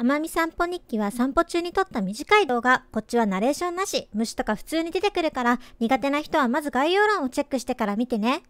奄美散歩日記は散歩中に撮った短い動画。こっちはナレーションなし。虫とか普通に出てくるから、苦手な人はまず概要欄をチェックしてから見てね。